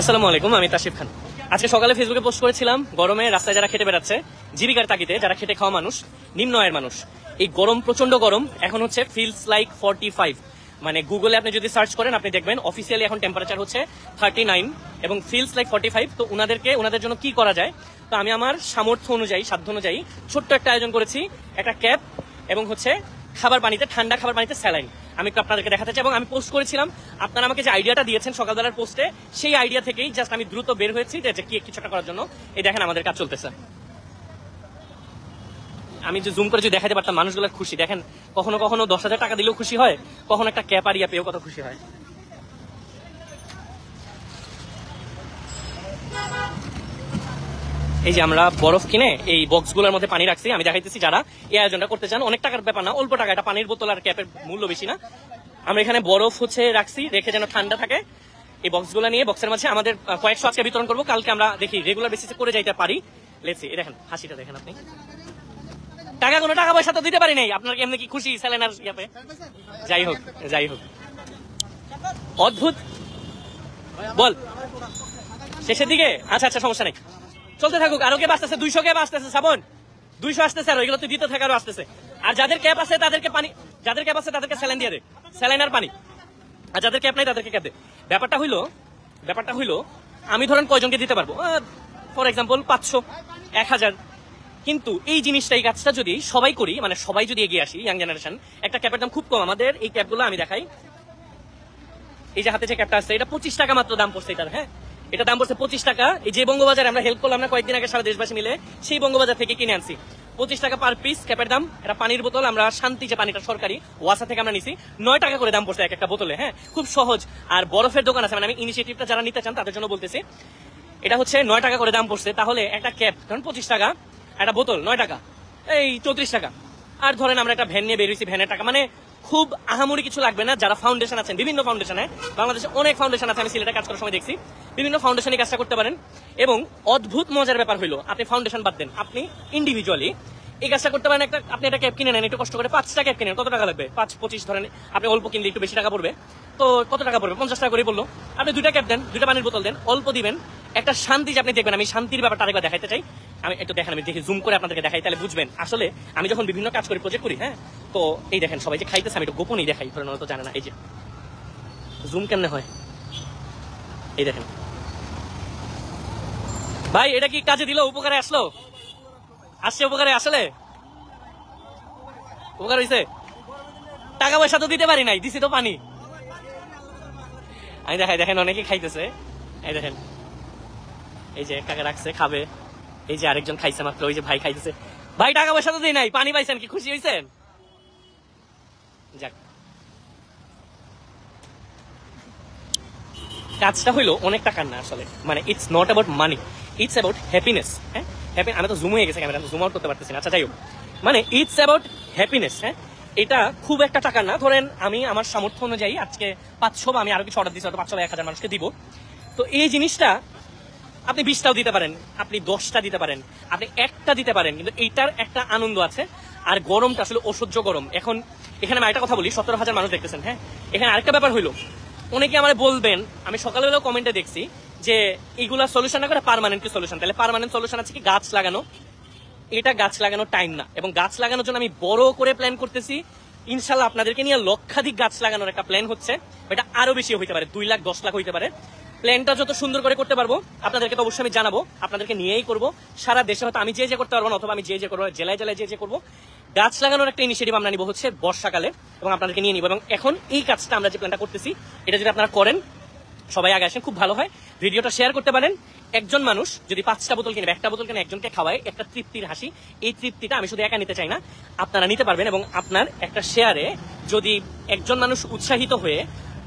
আসসালামু আলাইকুম, আমি তাসিফ খান। আজকে সকালে ফেসবুকে পোস্ট করেছিলাম, গরমে রাস্তায় যারা খেটে বেড়াচ্ছে, জীবিকার তাগিদে যারা খেটে খাওয়া মানুষ, নিম্ন আয়ের মানুষ। এই গরম প্রচণ্ড গরম, এখন হচ্ছে ফিলস লাইক ফর্টি ফাইভ মানে গুগলে আপনি যদি সার্চ করেন, আপনি দেখবেন অফিসিয়ালি এখন টেম্পারেচার হচ্ছে থার্টি নাইন এবং ফিলস লাইক ফর্টি ফাইভ তো ওনাদেরকে ওনাদের জন্য কি করা যায়? তো আমি আমার সামর্থ্য অনুযায়ী, সাধ্য অনুযায়ী ছোট্ট একটা আয়োজন করেছি, একটা ক্যাব এবং হচ্ছে খাবার পানিতে, ঠান্ডা খাবার পানিতে স্যালাইন। আমি একটু আপনাদেরকে দেখাতে চাই এবং আমি পোস্ট করেছিলাম। আপনারা আমাকে যে আইডিয়াটা দিয়েছেন সকালবেলার পোস্টে সেই আইডিয়া থেকেই জাস্ট আমি দ্রুত বের হয়েছি যে কিছু একটা করার জন্য। এই দেখেন আমাদের কাজ চলতেছে। আমি যে জুম করে যদি দেখাতে পারতাম, মানুষগুলো খুশি। দেখেন, কখনো কখনো দশ হাজার টাকা দিলেও খুশি হয়, কখনো একটা ক্যাপ আরিয়া পেয়েও কত খুশি হয়। এই যে আমরা বরফ কিনে এই বক্সগুলোর মধ্যে পানি রাখছি, আমি দেখাইতেছি যারা এই আয়োজনটা করতে চান। অনেক টাকার ব্যাপার না, অল্প টাকা, এটা পানির বোতল আর ক্যাপের মূল্য বেশি না। আমরা এখানে বরফ হচ্ছে রাখছি, রেখে যেন ঠান্ডা থাকে। এই বক্সগুলো নিয়ে, বক্সের মাঝে আমাদের কয়েকশো আজকে বিতরণ করব। কালকে আমরা দেখি রেগুলার বেসিসে করে যাইতে পারি। এই দেখেন, হাসিটা দেখেন আপনি। টাকা কোনো টাকা পয়সা তো দিতে পারি নাই। আপনার এমনি কি খুশি স্যালেনার ইয়াপে যাই হোক যাই হোক। অদ্ভুত! বল। শেষের দিকে? আচ্ছা আচ্ছা সমস্যা নেই। চলতে থাকুক, আরও কে বাঁচতেছে দুইশো কে বাঁচতেছে সাবন। দুইশো আসতেছে আর ওইগুলো তো দিতে থাকে আরও আসতেছে। আর যাদের ক্যাপ আছে, তাদেরকে পানি যাদের ক্যাপ আছে, তাদেরকে স্যালাইন দিয়ে দে। স্যালাইন আর পানি। আর যাদের ক্যাপ নাই, তাদেরকে ক্যাপ দে। ব্যাপারটা হইল ব্যাপারটা হইল, আমি ধরেন কয়জনকে দিতে পারব? ফর এক্সাম্পল পাঁচশো, এক হাজার। কিন্তু এই জিনিসটা, এই কাজটা যদি সবাই করি মানে সবাই যদি এগিয়ে আসি ইয়াং জেনারেশন একটা ক্যাপের দাম খুব কম। আমাদের এই ক্যাপগুলো আমি দেখাই। এই যে হাতে যে ক্যাপটা আছে, এটা পঁচিশ টাকা মাত্র দাম পড়ছে এটার হ্যাঁ? এটা দাম পড়ছে পঁচিশ টাকা। এই যে বঙ্গবাজারে আমরা হেল্প করলাম না, কয়েকদিন আগে সারা দেশবাসী মিলে, সেই বঙ্গবাজার থেকে কিনে আনছি। পঁচিশ টাকা পার পিস ক্যাপের দাম, এটা পানির বোতল, আমরা শান্তি যে পানিটা সরকারি, ওয়াসা থেকে আমরা নিছি। নয় টাকা করে দাম পড়ছে এক একটা বোতলে হ্যাঁ? খুব সহজ। আর বরফের দোকান আছে মানে আমি ইনিশিয়েটিভটা যারা নিতে চান, তাদের জন্য বলতেছি, এটা হচ্ছে নয় টাকা করে দাম পড়ছে। তাহলে একটা ক্যাপ, ধরুন পঁচিশ টাকা, একটা বোতল, নয় টাকা, এই চৌত্রিশ টাকা। আর ধরেন আমরা একটা ভ্যান নিয়ে বেরিয়েছি ভ্যানের টাকা মানে খুব আহামরি কিছু লাগবে না। যারা ফাউন্ডেশন আছেন, বিভিন্ন ফাউন্ডেশনে বাংলাদেশে অনেক ফাউন্ডেশন আছে, আমি সিলেটে কাজ করার সময় দেখছি। বিভিন্ন ফাউন্ডেশনে কাজটা করতে পারেন। এবং অদ্ভুত মজার ব্যাপার হইল, আপনি ফাউন্ডেশন বাদ দেন। আপনি ইন্ডিভিজুয়ালি এই কাজটা করতে পারেন। একটা, আপনি একটা ক্যাব কিনে নেন, একটু কষ্ট করে পাঁচটা ক্যাব কিনেন। কত টাকা লাগবে? পাঁচ, পঁচিশ ধরেন, আপনি অল্প কিনলে একটু বেশি টাকা পড়বে। তো কত টাকা পড়বে? পঞ্চাশ টাকা করে বলল আপনি দুইটা ক্যাব দেন, দুইটা পানির বোতল দেন, অল্প দিবেন। একটা শান্তি যে আপনি দেখবেন, আমি শান্তির ব্যাপারটা আরেকবার দেখাইতে চাই। আমি একটু দেখেন, আমি দেখি জুম করে আপনাদেরকে দেখাই, তাহলে বুঝবেন। আসলে আমি যখন বিভিন্ন কাজ করি প্রজেক্ট করি হ্যাঁ? তো এই দেখেন, সবাই যে খাইতেছে, আমি একটু গোপনই দেখাই, ধরেন তো জানে না, এই যে। জুম কেমনে হয়? এই দেখেন। ভাই, এটা কি কাজে দিল? উপকারে আসলো? আসছে উপকারে আসলে? উপকার হয়েছে টাকা পয়সা তো দিতে পারি নাই, দিছি তো পানি। আমি দেখাই, দেখেন অনেকে খাইতেছে। এই দেখেন। এই যে কাকা রাখছে, খাবে। এই যে আরেকজন খাইছে মাত্র, ওই যে ভাই খাইতেছে। ভাই, টাকা পয়সা তো দিই নাই, পানি পাইছেন কি, খুশি হয়েছেন যাক। কাজটা হইল অনেক টাকার না আসলে। মানে it's not about money it's about happiness হ্যাঁ? আমি তো জুম হয়ে গেছে ক্যামেরা জুম আউট করতে পারতেছি না। আচ্ছা যাই হোক। মানে ইটস অ্যাবাউট হ্যাপিনেস হ্যাঁ? এটা খুব একটা টাকা না। ধরেন আমি আমার সামর্থ্য অনুযায়ী আজকে পাঁচশো বা আমি আরও কিছু অর্ডার দিচ্ছি হয়তো পাঁচশো বা এক হাজার মানুষকে দিব। তো এই জিনিসটা আপনি বিশটাও দিতে পারেন, আপনি দশটা দিতে পারেন, আপনি একটা দিতে পারেন, কিন্তু এইটার একটা আনন্দ আছে। আর গরমটা আসলে অসহ্য গরম। এখন এখানে আমি একটা কথা বলি, সতেরো হাজার মানুষ দেখতেছেন হ্যাঁ? এখানে আরেকটা ব্যাপার হইল, অনেকে আমার বলবেন, আমি সকালবেলা কমেন্টে দেখছি, যে এইগুলা সলিউশন না করে পারমানেন্ট কি সলিউশন তাহলে পার্মানেন্ট সলিউশন আছে কি? গাছ লাগানো। এটা গাছ লাগানোর টাইম না। এবং গাছ লাগানোর জন্য আমি বড় করে প্ল্যান করতেছি। ইনশাল্লাহ আপনাদেরকে নিয়ে লক্ষাধিক গাছ লাগানোর একটা প্ল্যান হচ্ছে এটা আরও বেশি হইতে পারে, দুই লাখ, দশ লাখ হইতে পারে। প্ল্যানটা যত সুন্দর করে করতে পারব, আপনাদেরকে তো অবশ্যই আমি জানাব, আপনাদেরকে নিয়েই করব। সারা দেশে হয়তো আমি যে যে করতে পারব না, অথবা আমি যে যে করব, জেলায় জেলায় যে যে করব। গাছ লাগানোর একটা ইনিশিয়েটিভ আমরা নিব হচ্ছে বর্ষাকালে এবং আপনাদেরকে নিয়ে নিব। এবং এখন এই কাজটা আমরা যে প্ল্যানটা করতেছি, এটা যদি আপনারা করেন, সবাই আগে আসেন, খুব ভালো হয়। ভিডিওটা শেয়ার করতে পারেন। একজন মানুষ যদি পাঁচটা বোতল কিনে একটা বোতল কিনে একজনকে খাওয়ায়, একটা তৃপ্তির হাসি, এই তৃপ্তিটা আমি শুধু একা নিতে চাই না, আপনারা নিতে পারবেন এবং আপনার একটা শেয়ারে যদি একজন মানুষ উৎসাহিত হয়ে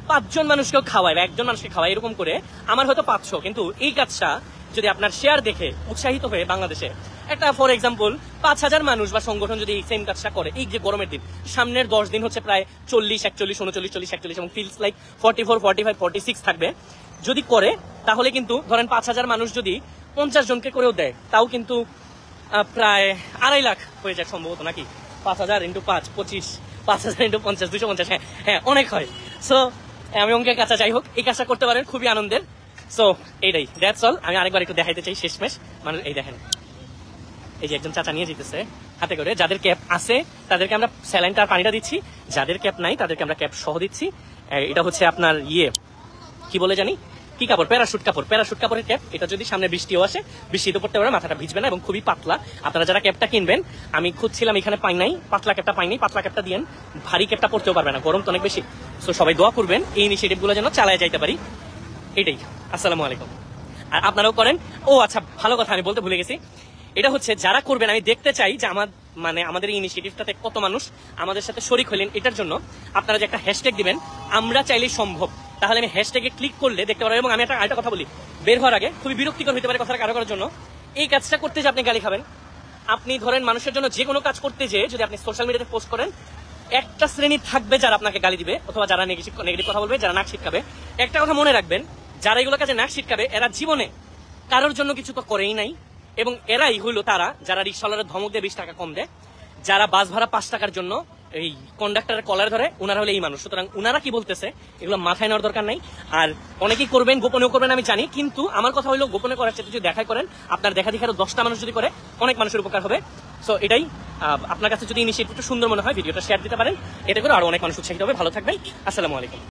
পাঁচজন মানুষকেও খাওয়ায় বা একজন মানুষকে খাওয়ায় এরকম করে, আমার হয়তো পাঁচশো, কিন্তু এই কাজটা যদি আপনার শেয়ার দেখে উৎসাহিত হয়ে বাংলাদেশে একটা ফর এক্সাম্পল পাঁচ হাজার মানুষ বা সংগঠন যদি এই সেম কাজটা করে, এই যে গরমের দিন, সামনের দশ দিন হচ্ছে প্রায় চল্লিশ, একচল্লিশ, উনচল্লিশ, চল্লিশ, একচল্লিশ এবং feels like forty four forty five forty six থাকবে। যদি করে, তাহলে কিন্তু ধরেন পাঁচ হাজার মানুষ যদি পঞ্চাশ জনকে করেও দেয়, তাও কিন্তু প্রায় আড়াই লাখ হয়ে যায় সম্ভবত নাকি? পাঁচ হাজার ইন্টু পাঁচ, পঁচিশ, পাঁচ হাজার ইন্টু পঞ্চাশ, দুশো পঞ্চাশ হ্যাঁ হ্যাঁ অনেক হয়। সো আমি অঙ্কের কাছে যাই হোক, এই কাজটা করতে পারেন, খুবই আনন্দের। সো এইটাই দ্যাটস অল আমি আরেকবার একটু দেখাইতে চাই, শেষমেশ। মানে এই দেখেন। এই যে একজন চাচা নিয়ে যেতেছে, হাতে করে যাদের ক্যাপ আছে, তাদেরকে আমরা স্যালাইনটা আর পানিটা দিচ্ছি। যাদের ক্যাপ নাই, তাদেরকে আমরা ক্যাপ সহ দিচ্ছি। এটা হচ্ছে আপনার ইয়ে কি বলে জানি? কি কাপড়? প্যারাশুট কাপড়। প্যারাশুট কাপড়ের ক্যাপ, এটা যদি সামনে বৃষ্টিও আসে বৃষ্টিতে পড়তে পারে, মাথাটা ভিজবে না এবং খুবই পাতলা। আপনারা যারা ক্যাপটা কিনবেন, আমি খুঁজছিলাম, এখানে পাই নাই, পাতলা ক্যাপটা পাইনি পাতলা ক্যাপটা দিয়েন। ভারী ক্যাপটা পড়তেও পারবে না, গরম তো অনেক বেশি। সো সবাই দোয়া করবেন, এই ইনিশিয়েটিভগুলো যেন চালায় যাইতে পারি। এটাই। আসসালামু আলাইকুম। আর আপনারাও করেন। ও আচ্ছা ভালো কথা, আমি বলতে ভুলে গেছি। এটা হচ্ছে, যারা করবেন, আমি দেখতে চাই যে আমার মানে আমাদের ইনিশিয়েটিভটাতে কত মানুষ আমাদের সাথে শরিক হলেন এটার জন্য। আপনারা যে একটা হ্যাশট্যাগ দিবেন, আমরা চাইলেই সম্ভব। তাহলে আমি হ্যাশট্যাগে ক্লিক করলে দেখতে পারব এবং আমি একটা আরেকটা কথা বলি। বের হওয়ার আগে খুবই বিরক্তিকর হতে পারে কথাটা কারও করার জন্য। এই কাজটা করতে যে আপনি গালি খাবেন, আপনি ধরেন মানুষের জন্য যে কোনো কাজ করতে যেয়ে যদি আপনি সোশ্যাল মিডিয়াতে পোস্ট করেন, একটা শ্রেণি থাকবে যারা আপনাকে গালি দিবে, অথবা যারা নেগেটিভ নেগেটিভ কথা বলবে, যারা নাক ছিটকাবে। একটা কথা মনে রাখবেন, যারা এগুলো কাজে নাক ছিটকাবে, এরা জীবনে কারোর জন্য কিছু তো করেই নাই। এবং এরাই হইল তারা যারা রিক্সাওয়ালার ধমক দিয়ে বিশ টাকা কম দেয়, যারা বাস ভাড়া পাঁচ টাকার জন্য এই কন্ডাক্টরের কলার ধরে ওনারা হলে এই মানুষ। সুতরাং ওনারা কি বলতেছে, এগুলো মাথায় নেওয়ার দরকার নাই। আর অনেকেই করবেন, গোপনেও করবেন, আমি জানি, কিন্তু আমার কথা হলো গোপনে করার চেয়ে যদি দেখাই করেন। আপনার দেখা দেখে আরও দশটা মানুষ যদি করে, অনেক মানুষের উপকার হবে। সো এটাই আপনার কাছে যদি ইনিশিয়েটিভ একটু সুন্দর মনে হয়, ভিডিওটা শেয়ার দিতে পারেন। এতে করে আরও অনেক মানুষ উৎসাহিত হবে। ভালো থাকবেন। আসসালামু আলাইকুম।